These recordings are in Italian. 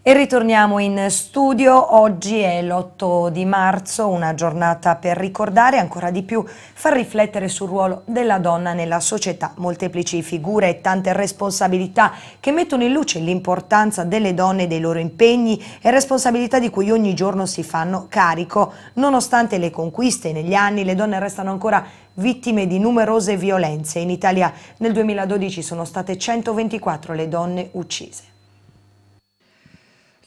E ritorniamo in studio, oggi è l'8 di marzo, una giornata per ricordare ancora di più, far riflettere sul ruolo della donna nella società, molteplici figure e tante responsabilità che mettono in luce l'importanza delle donne, dei loro impegni e responsabilità di cui ogni giorno si fanno carico. Nonostante le conquiste negli anni, le donne restano ancora vittime di numerose violenze. In Italia nel 2012 sono state 124 le donne uccise.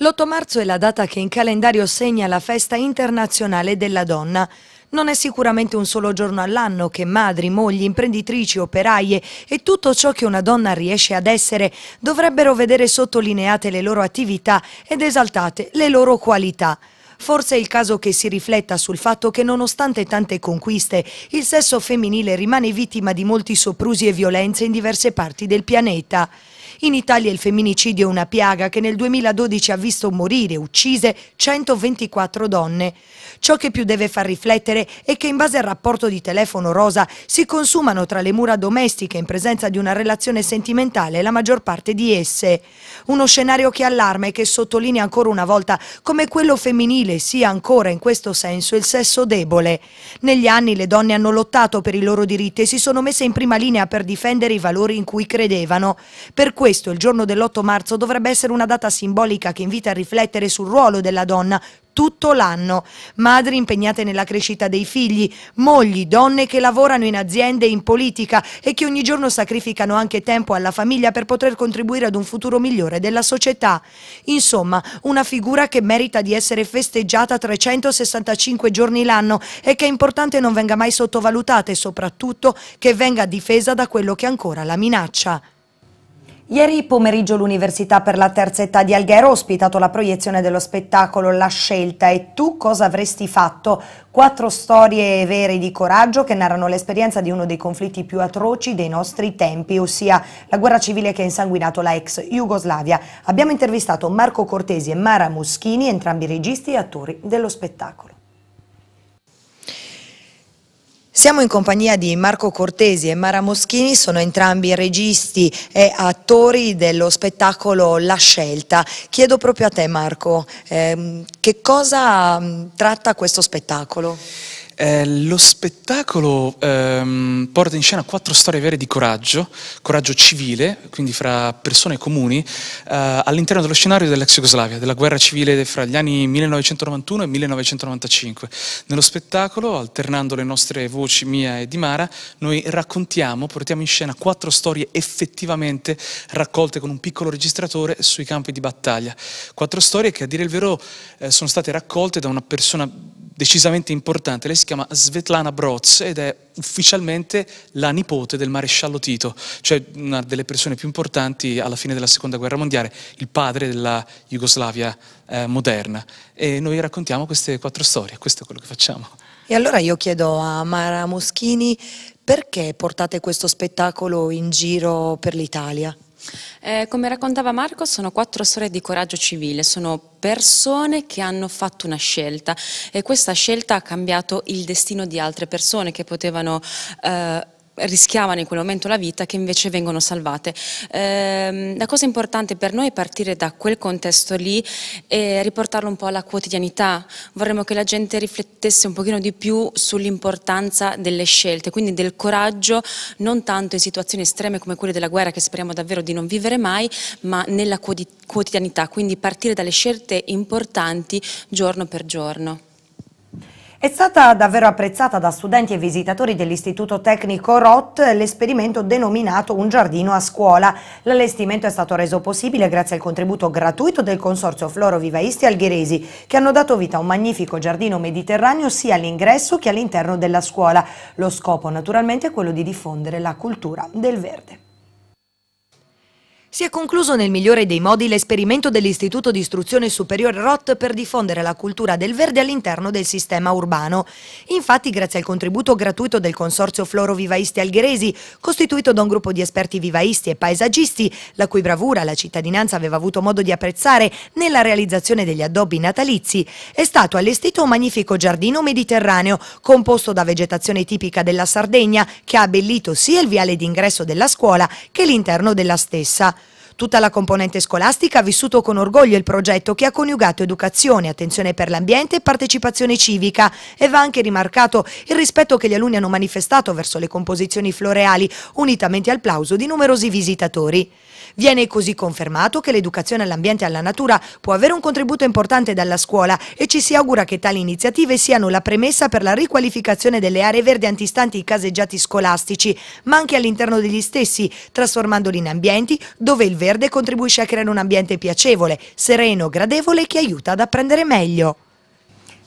L'8 marzo è la data che in calendario segna la festa internazionale della donna. Non è sicuramente un solo giorno all'anno che madri, mogli, imprenditrici, operaie e tutto ciò che una donna riesce ad essere dovrebbero vedere sottolineate le loro attività ed esaltate le loro qualità. Forse è il caso che si rifletta sul fatto che nonostante tante conquiste, il sesso femminile rimane vittima di molti soprusi e violenze in diverse parti del pianeta. In Italia il femminicidio è una piaga che nel 2012 ha visto morire, uccise 124 donne. Ciò che più deve far riflettere è che in base al rapporto di telefono rosa si consumano tra le mura domestiche in presenza di una relazione sentimentale la maggior parte di esse. Uno scenario che allarma e che sottolinea ancora una volta come quello femminile sia ancora in questo senso il sesso debole. Negli anni le donne hanno lottato per i loro diritti e si sono messe in prima linea per difendere i valori in cui credevano. Per questo il giorno dell'8 marzo dovrebbe essere una data simbolica che invita a riflettere sul ruolo della donna tutto l'anno. Madri impegnate nella crescita dei figli, mogli, donne che lavorano in aziende e in politica e che ogni giorno sacrificano anche tempo alla famiglia per poter contribuire ad un futuro migliore della società. Insomma, una figura che merita di essere festeggiata 365 giorni l'anno e che è importante non venga mai sottovalutata e soprattutto che venga difesa da quello che ancora la minaccia. Ieri pomeriggio l'Università per la terza età di Alghero ha ospitato la proiezione dello spettacolo La Scelta e tu cosa avresti fatto? Quattro storie vere di coraggio che narrano l'esperienza di uno dei conflitti più atroci dei nostri tempi, ossia la guerra civile che ha insanguinato la ex Jugoslavia. Abbiamo intervistato Marco Cortesi e Mara Muschini, entrambi registi e attori dello spettacolo. Siamo in compagnia di Marco Cortesi e Mara Moschini, sono entrambi registi e attori dello spettacolo La Scelta. Chiedo proprio a te Marco, ehm, che cosa tratta questo spettacolo? Eh, lo spettacolo ehm, porta in scena quattro storie vere di coraggio, coraggio civile, quindi fra persone comuni, eh, all'interno dello scenario dell'ex Jugoslavia, della guerra civile fra gli anni 1991 e 1995. Nello spettacolo, alternando le nostre voci mia e di Mara, noi raccontiamo, portiamo in scena quattro storie effettivamente raccolte con un piccolo registratore sui campi di battaglia. Quattro storie che a dire il vero eh, sono state raccolte da una persona decisamente importante. Lei si chiama Svetlana Broz ed è ufficialmente la nipote del maresciallo Tito, cioè una delle persone più importanti alla fine della seconda guerra mondiale, il padre della Jugoslavia eh, moderna. E noi raccontiamo queste quattro storie, questo è quello che facciamo. E allora io chiedo a Mara Moschini perché portate questo spettacolo in giro per l'Italia? Eh, come raccontava Marco, sono quattro storie di coraggio civile, sono persone che hanno fatto una scelta. E questa scelta ha cambiato il destino di altre persone che potevano eh, rischiavano in quel momento la vita che invece vengono salvate. Eh, la cosa importante per noi è partire da quel contesto lì e riportarlo un po' alla quotidianità. Vorremmo che la gente riflettesse un pochino di più sull'importanza delle scelte, quindi del coraggio non tanto in situazioni estreme come quelle della guerra che speriamo davvero di non vivere mai, ma nella quotidianità, quindi partire dalle scelte importanti giorno per giorno. È stata davvero apprezzata da studenti e visitatori dell'Istituto Tecnico ROT l'esperimento denominato Un giardino a scuola. L'allestimento è stato reso possibile grazie al contributo gratuito del Consorzio Floro Vivaisti Algheresi, che hanno dato vita a un magnifico giardino mediterraneo sia all'ingresso che all'interno della scuola. Lo scopo naturalmente è quello di diffondere la cultura del verde. Si è concluso nel migliore dei modi l'esperimento dell'Istituto di Istruzione Superiore ROT per diffondere la cultura del verde all'interno del sistema urbano. Infatti, grazie al contributo gratuito del Consorzio Floro Vivaisti Algheresi, costituito da un gruppo di esperti vivaisti e paesaggisti, la cui bravura la cittadinanza aveva avuto modo di apprezzare nella realizzazione degli addobbi natalizi, è stato allestito un magnifico giardino mediterraneo, composto da vegetazione tipica della Sardegna, che ha abbellito sia il viale d'ingresso della scuola che l'interno della stessa. Tutta la componente scolastica ha vissuto con orgoglio il progetto che ha coniugato educazione, attenzione per l'ambiente e partecipazione civica e va anche rimarcato il rispetto che gli alunni hanno manifestato verso le composizioni floreali, unitamente al plauso di numerosi visitatori. Viene così confermato che l'educazione all'ambiente e alla natura può avere un contributo importante dalla scuola e ci si augura che tali iniziative siano la premessa per la riqualificazione delle aree verdi antistanti i caseggiati scolastici, ma anche all'interno degli stessi, trasformandoli in ambienti dove il verde contribuisce a creare un ambiente piacevole, sereno, gradevole che aiuta ad apprendere meglio.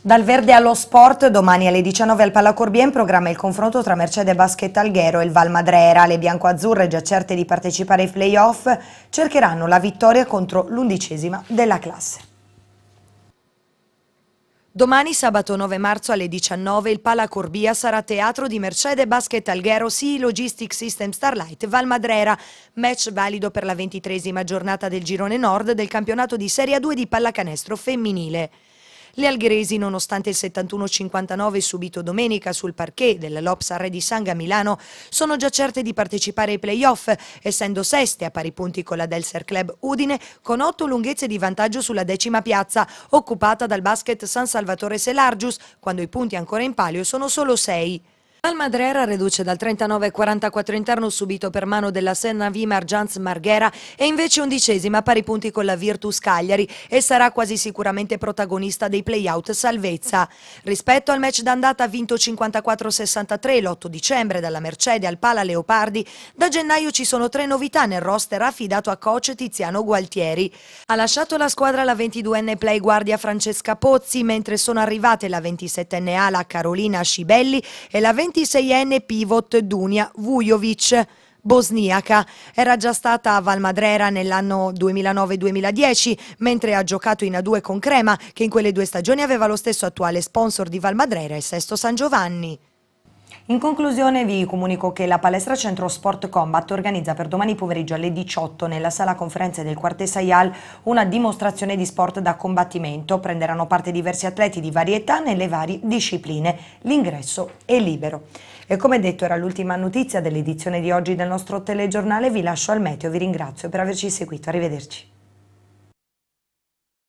Dal verde allo sport, domani alle 19 al Palacorbie in programma il confronto tra Mercede Basket Alghero e il Val Madrera. Le biancoazzurre, già certe di partecipare ai playoff, cercheranno la vittoria contro l'undicesima della classe. Domani sabato 9 marzo alle 19 il Pala Corbia sarà teatro di Mercede Basket Alghero Sea Logistic System Starlight Val Madrera, match valido per la ventitresima giornata del girone nord del campionato di Serie 2 di pallacanestro femminile. Le algheresi, nonostante il 71-59 subito domenica sul parquet della Lops Arre di Sanga Milano, sono già certe di partecipare ai playoff, essendo seste a pari punti con la Delser Club Udine, con otto lunghezze di vantaggio sulla decima piazza, occupata dal basket San Salvatore Selargius, quando i punti ancora in palio sono solo sei. Almadrera riduce dal 39-44 interno subito per mano della Senna Vimar Jans Marghera e invece undicesima pari punti con la Virtus Cagliari e sarà quasi sicuramente protagonista dei play-out salvezza. Rispetto al match d'andata vinto 54-63 l'8 dicembre dalla Mercede al Pala Leopardi, da gennaio ci sono tre novità nel roster affidato a coach Tiziano Gualtieri. Ha lasciato la squadra la 22enne play guardia Francesca Pozzi, mentre sono arrivate la 27enne ala Carolina Scibelli e la 20 26enne pivot Dunia Vujovic bosniaca. Era già stata a Valmadrera nell'anno 2009-2010, mentre ha giocato in A2 con Crema, che in quelle due stagioni aveva lo stesso attuale sponsor di Valmadrera, il Sesto San Giovanni. In conclusione vi comunico che la palestra Centro Sport Combat organizza per domani pomeriggio alle 18 nella sala conferenze del Quartier Sayal una dimostrazione di sport da combattimento. Prenderanno parte diversi atleti di varietà nelle varie discipline. L'ingresso è libero. E come detto era l'ultima notizia dell'edizione di oggi del nostro telegiornale, vi lascio al meteo, vi ringrazio per averci seguito, arrivederci.